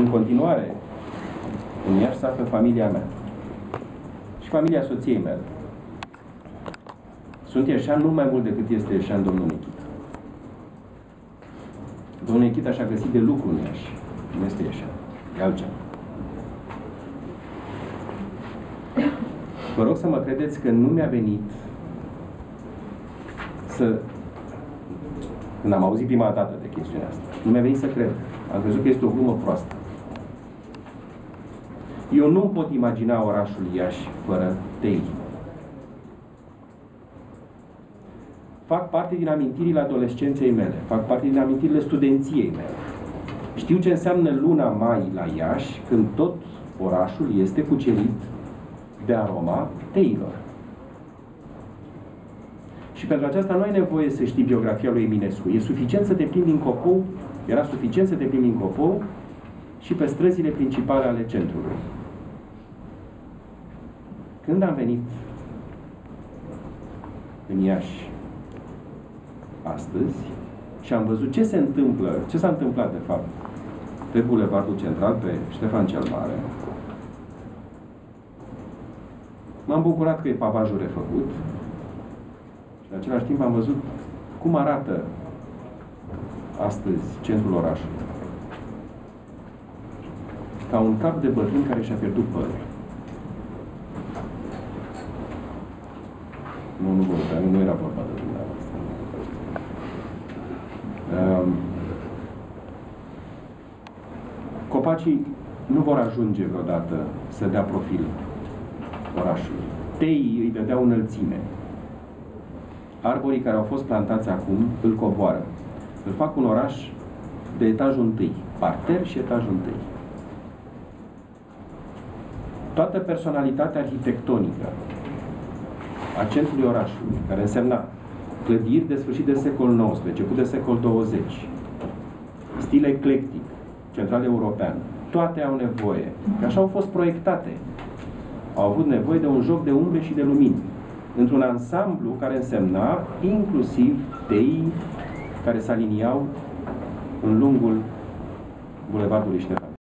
În continuare, în Iași se află familia mea și familia soției mele. Sunt ieșan nu mai mult decât este ieșan domnul Nichita. Domnul Nichita și-a găsit de lucru în Iași. Nu este ieșan, e altceva. Vă rog să mă credeți că nu mi-a venit să... Când am auzit prima dată de chestiunea asta, nu mi-a venit să cred. Am crezut că este o glumă proastă. Eu nu pot imagina orașul Iași fără tei. Fac parte din amintirile adolescenței mele, fac parte din amintirile studenției mele. Știu ce înseamnă luna mai la Iași, când tot orașul este cucerit de aroma teilor. Și pentru aceasta nu ai nevoie să știi biografia lui Eminescu. E suficient să te plimbi în Copou, era suficient să te plimbi în Copou și pe străzile principale ale centrului. Când am venit în Iași astăzi și am văzut ce se întâmplă, ce s-a întâmplat de fapt pe Bulevardul Central, pe Ștefan cel Mare, m-am bucurat că e pavajul refăcut și în același timp am văzut cum arată astăzi centrul orașului. Ca un cap de bătrân care și-a pierdut părul. Nu, nu vorbeam, nu era vorba de dumneavoastră. Um, copacii nu vor ajunge vreodată să dea profil orașului. Teii îi dădeau înălțime. Arborii care au fost plantați acum îl coboară. Îl fac un oraș de etajul întâi, parter și etajul întâi. Toată personalitatea arhitectonică a centrului orașului, care însemna clădiri de sfârșit de secol XIX, început de secol 20, stil eclectic, central european, toate au nevoie, că așa au fost proiectate. Au avut nevoie de un joc de umbre și de lumini, într-un ansamblu care însemna inclusiv tei care se aliniau în lungul bulevardului Ștefan.